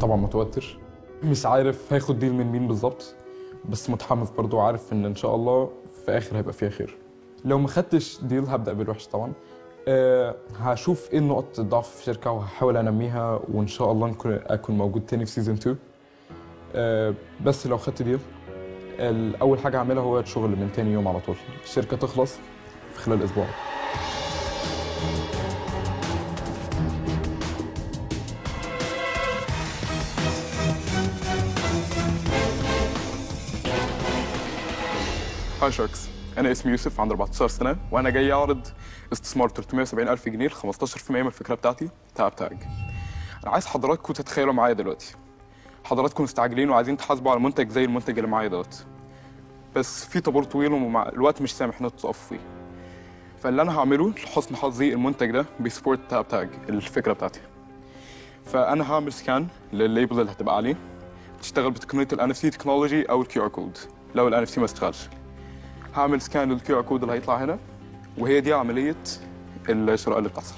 طبعا متوتر. مش عارف هاخد deal من مين بالظبط بس متحمس برضو عارف إن إن شاء الله في آخر هيبقى فيها خير. لو ما خدتش deal هبدأ بالوحش طبعا. أه هشوف إيه نقط الضعف في الشركة وهحاول أنميها وإن شاء الله نكون أكون موجود تاني في season 2 أه بس لو خدت deal اول حاجة هعملها هو الشغل من تاني يوم على طول. الشركة تخلص في خلال أسبوع. Hi Sharks أنا اسمي يوسف عندي 14 سنة وأنا جاي أعرض استثمار 370 ألف جنيه ل 15% من الفكرة بتاعتي Tap Tag أنا عايز حضراتكم تتخيلوا معايا دلوقتي. حضراتكم مستعجلين وعايزين تحاسبوا على منتج زي المنتج اللي معايا دوت. بس في طابور طويل ومع الوقت مش سامح إن تقفوا فيه. فاللي أنا هعمله لحسن حظي المنتج ده بي support Tap Tag الفكرة بتاعتي. فأنا هعمل سكان للليبل اللي هتبقى عليه بتشتغل بتقنية ال NFC technology أو ال QR code لو ال NFC ما اشتغلش. هعمل scan لل QR code اللي هيطلع هنا وهي دي عملية الشراء اللي بتحصل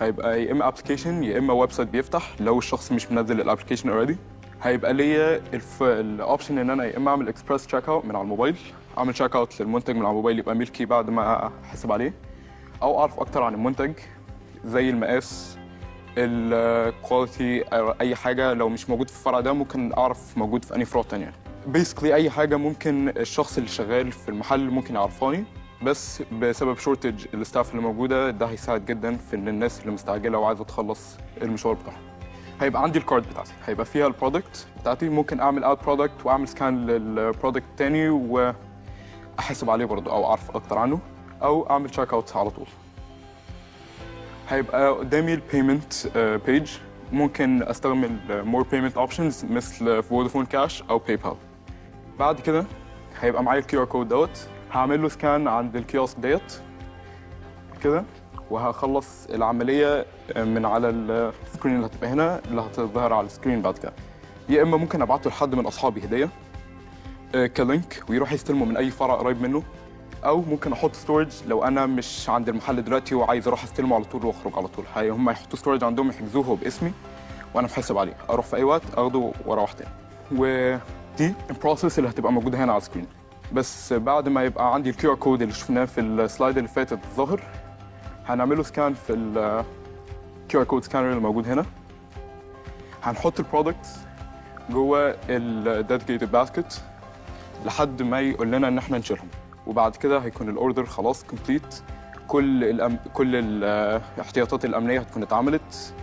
هيبقى يا إما application يا إما website بيفتح لو الشخص مش منزل ال application already هيبقى ليا ال option إن أنا يا إما أعمل express checkout من على الموبايل أعمل checkout للمنتج من على الموبايل يبقى ملكي بعد ما أحاسب عليه أو أعرف أكتر عن المنتج زي المقاس ال quality أي حاجة لو مش موجود في الفرع ده ممكن أعرف موجود في انهي فروع تانية basically أي حاجة ممكن الشخص اللي شغال في المحل ممكن يعرفاني بس بسبب shortage ال staff اللي موجودة ده هيساعد جدا في إن الناس اللي مستعجلة وعايزة تخلص المشوار بتاعها. هيبقى عندي ال cart بتاعتي هيبقى فيها ال product بتاعتي ممكن أعمل add product وأعمل scan لل product تاني وأحاسب عليه برضه أو أعرف أكتر عنه أو أعمل checkout على طول. هيبقى قدامي ال payment page ممكن أستخدم more payment options مثل Vodafone Cash أو PayPal بعد كده هيبقى معايا ال QR code دوت. هعمل له scan عند ال kiosk ديت. كده. وهخلص العملية من على ال screen اللي هتبقى هنا اللي هتظهر على ال screen بعد كده. يا إما ممكن أبعته لحد من أصحابي هدية آه، ك link ويروح يستلمه من أي فرع قريب منه. أو ممكن أحط storage لو أنا مش عند المحل دلوقتي وعايز أروح أستلمه على طول وأخرج على طول. هم يحطوا storage عندهم يحجزوه باسمي وأنا محاسب عليه. أروح في أي وقت أخده وأروح تاني. ودي ال process اللي هتبقى موجودة هنا على ال screen بس بعد ما يبقى عندي ال QR code اللي شفناه في ال slide اللي فاتت ظاهر هنعمله scan في ال QR code scanner اللي موجود هنا. هنحط ال product جوه ال dedicated basket لحد ما يقول لنا إن إحنا نشيلهم. وبعد كده هيكون ال order خلاص complete كل الأم... كل الاحتياطات الأمنية هتكون اتعملت.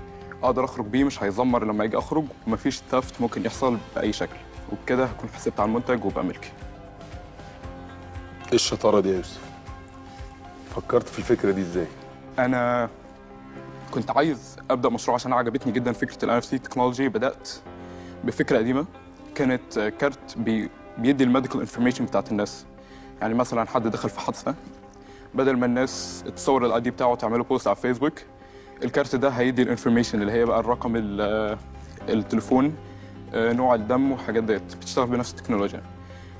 أقدر أخرج بيه مش هيزمر لما أجي أخرج. ومفيش theft ممكن يحصل بأي شكل. وبكده هكون حسبت على المنتج وبقى ملكي. إيه الشطارة دي يا يوسف؟ فكرت في الفكرة دي إزاي؟ أنا كنت عايز أبدأ مشروع عشان عجبتني جدا فكرة ال NFC technology بدأت بفكرة قديمة كانت كارت بي بيدي ال medical information بتاعت الناس. يعني مثلا حد دخل في حادثة بدل ما الناس تصور ال ID بتاعه وتعمله post على فيسبوك الكارت ده هيدي ال information اللي هي بقى الرقم ال- التليفون نوع الدم وحاجات ديت. بتشتغل بنفس التكنولوجيا.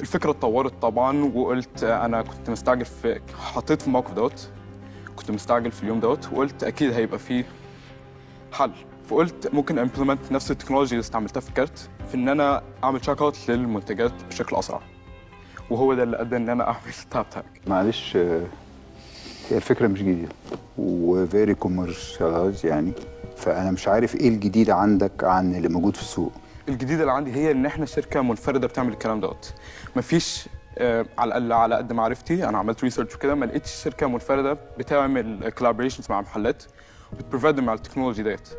الفكرة اتطورت طبعا وقلت آه، أنا كنت مستعجل في حطيت في الموقف دوت. كنت مستعجل في اليوم دوت وقلت أكيد هيبقى فيه حل. فقلت ممكن implement نفس التكنولوجيا اللي استعملتها في الكارت في إن أنا أعمل check out للمنتجات بشكل أسرع. وهو ده اللي أدى إن أنا أعمل Tap Tag معلش آه، هي الفكرة مش جديدة. و very commercialized يعني. فأنا مش عارف إيه الجديد عندك عن اللي موجود في السوق. الجديدة اللي عندي هي إن إحنا شركة منفردة بتعمل الكلام دوت. مفيش آه، على الأقل على قد معرفتي أنا عملت research وكده ما لقيتش شركة منفردة بتعمل collaborations مع محلات وبت provide مع ال technology ديت.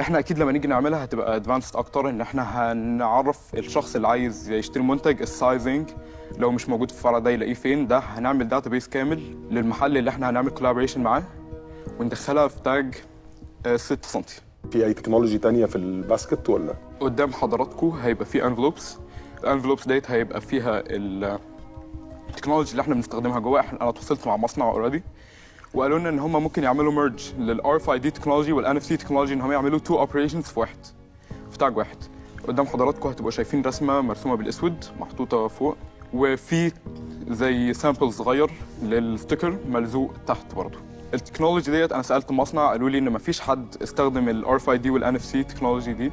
إحنا أكيد لما نيجي نعملها هتبقى advanced أكتر إن إحنا هنعرف الشخص اللي عايز يشتري منتج ال sizing لو مش موجود في الفرع ده يلاقيه فين ده هنعمل database كامل للمحل اللي إحنا هنعمل collaboration معاه وندخلها في تاج 6 سم في أي technology تانية في ال basket ولا؟ قدام حضراتكم هيبقى في envelopes ال envelopes ديت هيبقى فيها ال- ال technology اللي إحنا بنستخدمها جوه أنا اتواصلت مع مصنع already وقالوا لنا إن هم ممكن يعملوا merge لل RFID technology وال NFC technology إن هم يعملوا two operations في واحد في tag واحد. قدام حضراتكم هتبقوا شايفين رسمة مرسومة بالأسود محطوطة فوق. وفي زي sample صغير لل sticker ملزوق تحت برضه ال technology ديت أنا سألت المصنع قالوا لي إن مفيش حد استخدم ال RFID وال NFC technology دي.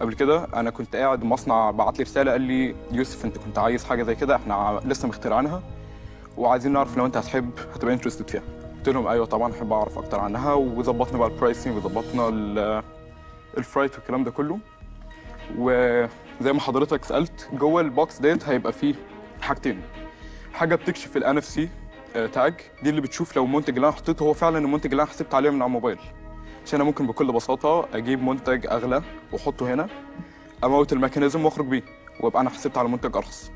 قبل كده أنا كنت قاعد مصنع بعت لي رسالة قال لي يوسف أنت كنت عايز حاجة زي كده إحنا لسه مخترعينها وعايزين نعرف لو أنت هتحب هتبقى interested فيها. قلت لهم أيوه طبعا أحب أعرف أكتر عنها. وظبطنا بقى ال pricing وظبطنا ال- ال freight والكلام ده كله. وزي ما حضرتك سألت جوه ال box ديت هيبقى فيه حاجتين. حاجة بتكشف ال NFC tag دي اللي بتشوف لو المنتج اللي أنا حطيته هو فعلا المنتج اللي أنا حسبت عليه من على الموبايل. عشان أنا ممكن بكل بساطة أجيب منتج أغلى وأحطه هنا أ mute ال mechanism وأخرج بيه وأبقى أنا حسبت على منتج أرخص.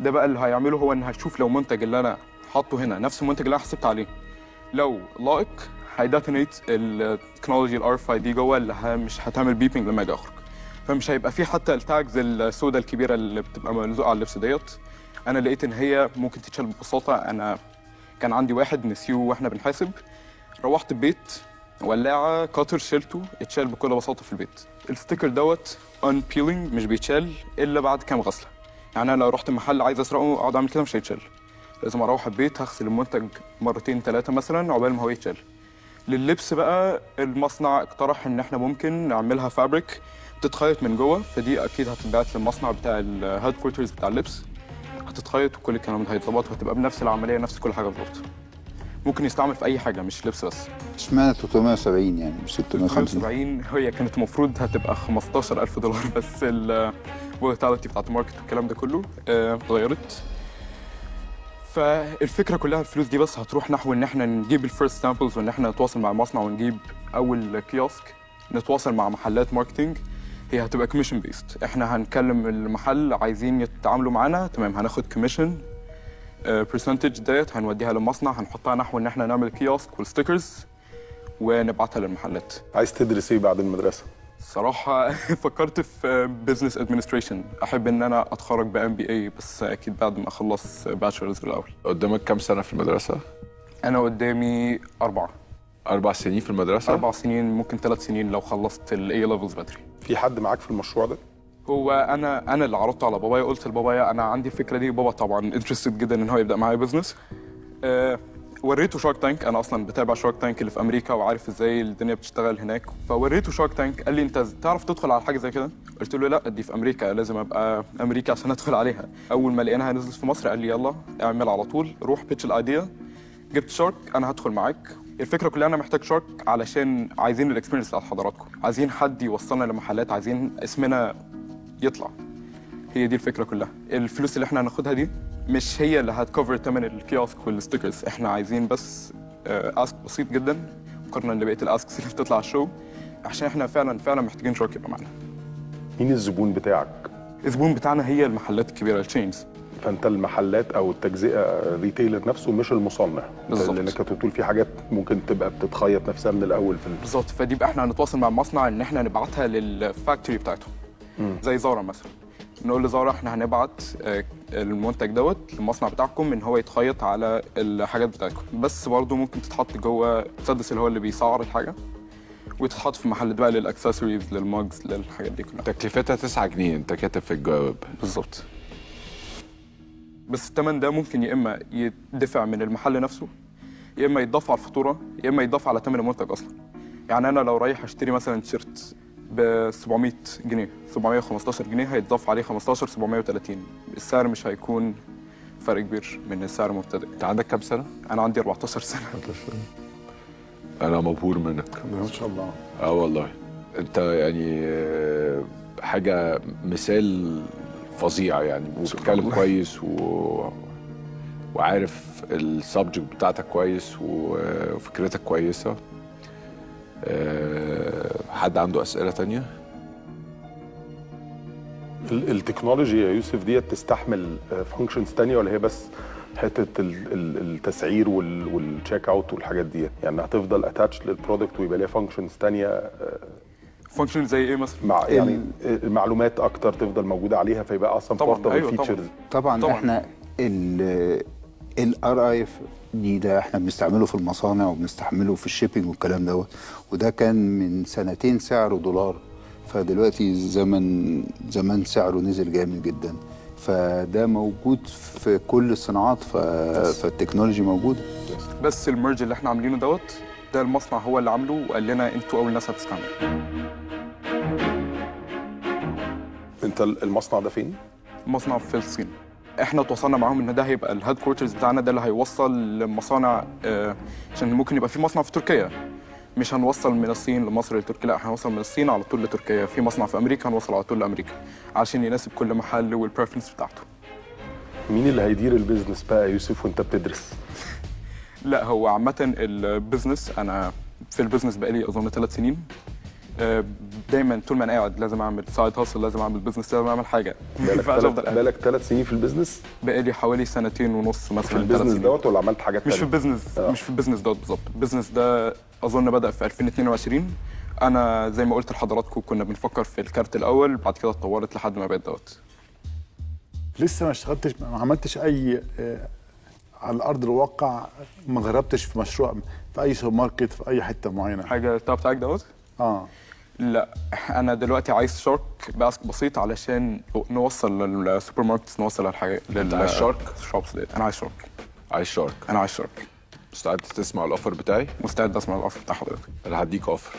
ده بقى اللي هيعمله هو ان هيشوف لو المنتج اللي أنا حاطه هنا نفس المنتج اللي أنا حسبت عليه. لو لائق هي detonate ال technology ال RFID جوه اللي مش هتعمل beeping لما أجي أخرج. فمش هيبقى في حتى ال tags السوداء الكبيرة اللي بتبقى ملزوقة على اللبس ديت. أنا لقيت إن هي ممكن تتشال ببساطة أنا كان عندي واحد نسيوه وإحنا بنحاسب. روحت البيت ولاعة كاتر شيلته اتشال بكل بساطة في البيت. الستيكر دوت ان بيلينج مش بيتشال إلا بعد كام غسلة. يعني أنا لو رحت محل عايز أسرقه اقعد أعمل كده مش هيتشال. لازم أروح البيت هغسل المنتج مرتين ثلاثة مثلا عقبال ما هو يتشال. لللبس بقى المصنع اقترح إن إحنا ممكن نعملها فابريك تتخيط من جوه. فدي أكيد هتتبعت للمصنع بتاع الهيد كوارترز بتاع اللبس. هتتخيط وكل الكلام ده هيتظبط وهتبقى بنفس العملية نفس كل حاجة بالظبط. ممكن يستعمل في أي حاجة مش لبس بس. اشمعنى 370 يعني مش 650 75 هي كانت المفروض هتبقى 15000 دولار بس ال volatility بتاعت ال market والكلام ده كله آه، اتغيرت. فالفكرة كلها الفلوس دي بس هتروح نحو إن إحنا نجيب ال first samples وإن إحنا نتواصل مع المصنع ونجيب أول kiosk نتواصل مع محلات marketing هي هتبقى commission based إحنا هنكلم المحل عايزين يتعاملوا معانا. تمام هناخد commission percentage ديت هنوديها للمصنع هنحطها نحو إن إحنا نعمل kiosk وال stickers ونبعتها للمحلات. عايز تدرس إيه بعد المدرسة؟ صراحة فكرت في business administration أحب إن أنا أتخرج ب MBA بس أكيد بعد ما أخلص bachelor's الأول. قدامك كام سنة في المدرسة؟ أنا قدامي أربعة. أربع سنين في المدرسة؟ أربع سنين ممكن ثلاث سنين لو خلصت ال A levels بدري. في حد معاك في المشروع ده؟ هو أنا أنا اللي عرضته على بابايا قلت لبابايا أنا عندي الفكرة دي بابا طبعا interested جدا إن هو يبدأ معايا business أه وريته شارك تانك أنا أصلا بتابع شارك تانك اللي في أمريكا وعارف إزاي الدنيا بتشتغل هناك. فوريته شارك تانك قال لي أنت تعرف تدخل على حاجة زي كده؟ قلت له لا دي في أمريكا لازم أبقى أمريكا عشان أدخل عليها. أول ما لقيناها نزلت في مصر قال لي يلا اعمل على طول روح pitch ال idea جبت shark أنا هدخل معاك. الفكرة كلها أنا محتاج shark علشان عايزين ال experience بتاعت حضراتكم. عايزين حد يوصلنا لمحلات عايزين اسمنا يطلع. هي دي الفكرة كلها. الفلوس اللي إحنا هناخدها دي مش هي اللي هت cover ثمن ال kiosk وال stickers إحنا عايزين بس ask بسيط جدا. مقارنة لبقية ال asks اللي بتطلع على ال show. عشان إحنا فعلا فعلا محتاجين shark يبقى معانا مين الزبون بتاعك؟ الزبون بتاعنا هي المحلات الكبيرة ال chains فانت المحلات أو التجزئة ال retailer نفسه مش المصنع. بالظبط. لانك كنت بتقول في حاجات ممكن تبقى بتتخيط نفسها من الأول في ال- بالظبط. فدي بقى إحنا هنتواصل مع المصنع ان إحنا نبعتها لل factory بتاعتهم. زي زارا مثلا. نقول لزارا إحنا هنبعت آه، المنتج دوت للمصنع بتاعكم ان هو يتخيط على الحاجات بتاعتكم. بس برضه ممكن تتحط جوه مسدس اللي هو اللي بيسعر الحاجة وتتحط في محل بقى للاكسسوارز لل mugs للحاجات دي كلها. تكلفتها 9 جنيه أنت كاتب في الجواب. بالظبط. بس الثمن ده ممكن يا إما يدفع من المحل نفسه يا إما يتضاف على الفاتورة يا إما يتضاف على ثمن المنتج أصلا. يعني أنا لو رايح أشتري مثلا تيشيرت ب 700 جنيه 715 جنيه هيتضاف عليه 15 730 السعر مش هيكون فرق كبير من السعر المبتدئ. أنت عندك كام سنة؟ أنا عندي 14 سنة. أنا مبهور منك. ما شاء الله. آه والله. أنت يعني آه، حاجة مثال فظيع يعني وبتتكلم كويس و... وعارف ال subject بتاعتك كويس. وفكرتك كويسة. آه، حد عنده أسئلة تانية؟ ال- ال technology يا يوسف ديت تستحمل functions تانية ولا هي بس حتة ال- ال- التسعير وال- وال check out والحاجات ديت؟ يعني هتفضل attach لل product ويبقى ليها functions تانية آه، function زي إيه مثلا؟ مع يعني المعلومات أكتر تفضل موجودة عليها فيبقى أصلا part of ال features طبعاً. طبعا, طبعاً. إحنا ال RFID ده إحنا بنستعمله في المصانع وبنستعمله في ال shipping والكلام دوت وده كان من سنتين سعره دولار. فدلوقتي زمن زمان سعره نزل جامد جدا. فده موجود في كل الصناعات ف... فال technology موجوده بس ال merge اللي إحنا عاملينه دوت ده المصنع هو اللي عامله وقال لنا أنتوا أول ناس هتستعملوا انت المصنع ده فين؟ مصنع في الصين إحنا تواصلنا معاهم ان ده هيبقى ال headquarters بتاعنا ده اللي هيوصل لمصانع آه، عشان ممكن يبقى في مصنع في تركيا. مش هنوصل من الصين لمصر لتركيا لا هنوصل من الصين على طول لتركيا. في مصنع في أمريكا هنوصل على طول لأمريكا عشان يناسب كل محل وال preference بتاعته. مين اللي هيدير ال business بقى يا يوسف وانت بتدرس؟ لا هو عامة ال business أنا في ال business بقالي أظن ثلاث سنين. دايما طول ما أنا قاعد لازم أعمل side hustle لازم أعمل business لازم أعمل حاجة. ما بالك ينفعش ثلاث سنين في ال business بقالي حوالي سنتين ونص مثلا في ال business سنين. دوت ولا عملت حاجات مش في تانية؟ ال business آه. مش في ال business دوت بالظبط. ال business ده أظن بدأ في 2022 أنا زي ما قلت لحضراتكم كنا بنفكر في الكارت الأول بعد كده اتطورت لحد ما بقت دوت. لسه ما اشتغلتش ما عملتش أي آه، على أرض الواقع ما جربتش في مشروع في أي سوبر ماركت في أي حتة معينة. حاجة بتاع بتاعك دوت؟ آه. لا أنا دلوقتي عايز shark باسك بسيط علشان نوصل للسوبر ماركت نوصل للحاجات أنت عايز shark؟ shops ديت. أنا عايز shark. عايز shark. أنا عايز shark. مستعد تسمع الأوفر بتاعي؟ مستعد أسمع الأوفر بتاع حضرتك. أنا هديك أوفر.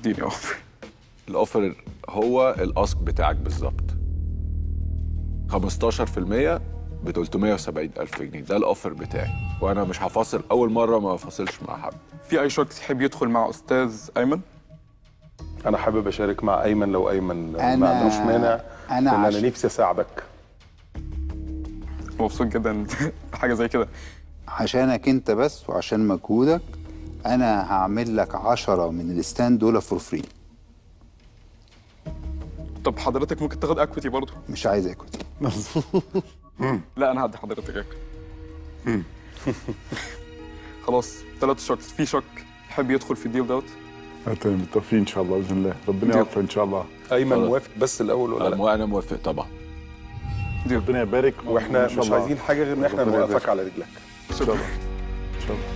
اديني أوفر. الأوفر هو الأسك بتاعك بالظبط. 15% ب 370 ألف جنيه. ده الأوفر بتاعي. وأنا مش هفاصل. أول مرة ما افاصلش مع حد. في أي شارك يحب يدخل مع أستاذ أيمن؟ أنا حابب أشارك مع أيمن لو أيمن أنا- ما عندوش مانع عش- أنا نفسي أساعدك. مبسوط جدا حاجة زي كده. عشانك أنت بس وعشان مجهودك أنا هعمل لك عشرة من ال stand دول for free طب حضرتك ممكن تاخد equity برضه؟ مش عايز equity لا أنا هدي حضرتك اكل خلاص ثلاث sharks. في shark يحب يدخل في ال deal دوت؟ بالتوفيق إن شاء الله بإذن الله. ربنا يوفق إن شاء الله. أيمن. موافق بس الأول ولا أنا لا أنا موافق طبعا. ربنا يبارك. وإحنا مش الله. عايزين حاجة غير إن إحنا نوقفك. على رجلك. إن شاء الله. إن شاء الله.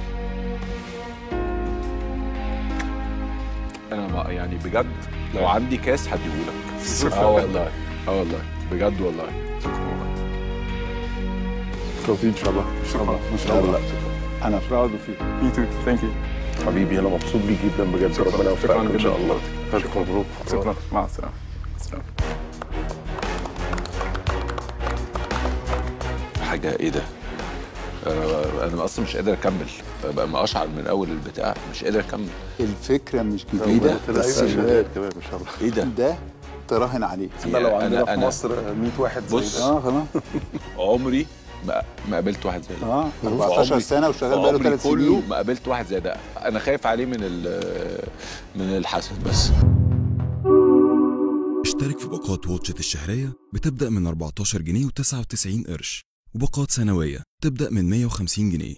أنا ما يعني بجد لو عندي كاس هديهولك. آه والله. آه والله. بجد والله. بالتوفيق إن شاء الله. إن شاء الله. ان شاء الله. أنا راضي فيك me too thank you حبيبي أنا مبسوط بيك جدا بجد. ربنا يوفقك إن شاء. الله. ألف مبروك. شكرا. مع السلامة. السلام. حاجة إيه ده؟ أنا أنا أصلا مش قادر أكمل. ببقى مقشعر من أول البتاع. مش قادر أكمل. الفكرة مش جديدة بس أيوه شغال كمان ان شاء الله إيه ده؟ ده تراهن عليه إحنا لو عندنا في مصر 100 واحد زي بص. ده. آه خلاص. عمري ما ما قابلت واحد زي ده. آه في 14 عمري- سنة وشغال بقاله عمري 3 كله سنين. ما قابلت واحد زي ده. أنا خايف عليه من ال- من الحسد بس. اشترك في باقات واتشت الشهرية بتبدأ من 14 جنيه و99 قرش وباقات سنوية تبدأ من 150 جنيه.